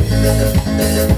Müzik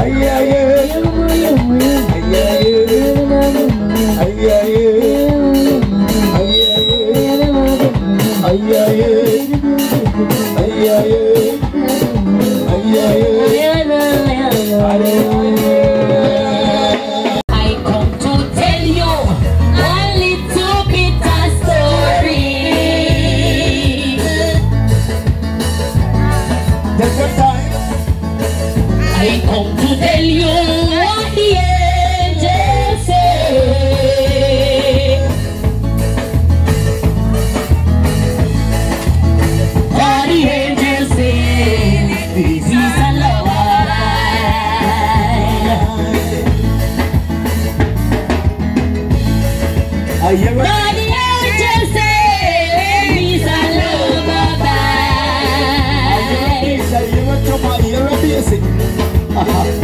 ay, ay, ay. Ha ha.